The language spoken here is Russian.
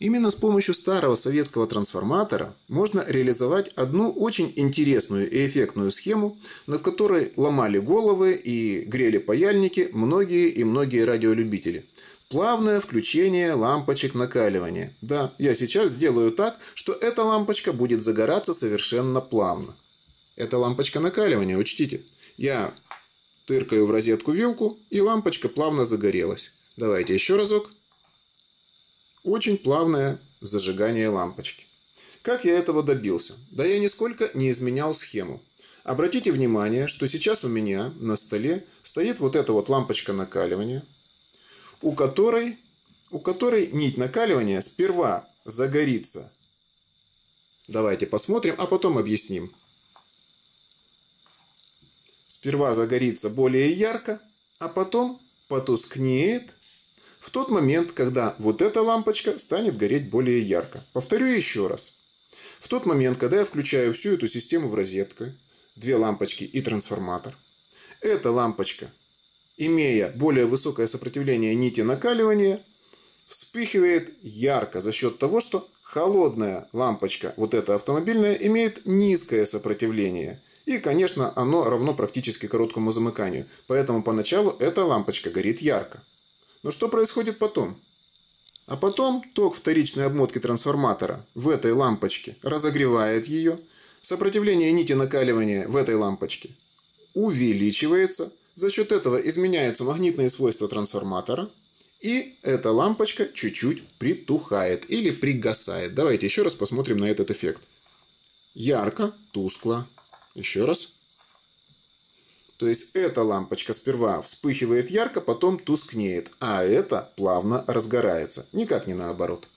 Именно с помощью старого советского трансформатора можно реализовать одну очень интересную и эффектную схему, над которой ломали головы и грели паяльники многие и многие радиолюбители. Плавное включение лампочек накаливания. Да, я сейчас сделаю так, что эта лампочка будет загораться совершенно плавно. Это лампочка накаливания, учтите. Я тыркаю в розетку вилку, и лампочка плавно загорелась. Давайте еще разок. Очень плавное зажигание лампочки. Как я этого добился? Да я нисколько не изменял схему. Обратите внимание, что сейчас у меня на столе стоит вот эта вот лампочка накаливания, у которой, у которой нить накаливания сперва загорится. Давайте посмотрим, а потом объясним. Сперва загорится более ярко, а потом потускнеет в тот момент, когда вот эта лампочка станет гореть более ярко. Повторю еще раз. В тот момент, когда я включаю всю эту систему в розетку, две лампочки и трансформатор, эта лампочка, имея более высокое сопротивление нити накаливания, вспыхивает ярко за счет того, что холодная лампочка, вот эта автомобильная, имеет низкое сопротивление. И, конечно, оно равно практически короткому замыканию. Поэтому поначалу эта лампочка горит ярко. Но что происходит потом? А потом ток вторичной обмотки трансформатора в этой лампочке разогревает ее, сопротивление нити накаливания в этой лампочке увеличивается, за счет этого изменяются магнитные свойства трансформатора, и эта лампочка чуть-чуть притухает или пригасает. Давайте еще раз посмотрим на этот эффект. Ярко, тускло. Еще раз. То есть эта лампочка сперва вспыхивает ярко, потом тускнеет, а эта плавно разгорается. Никак не наоборот.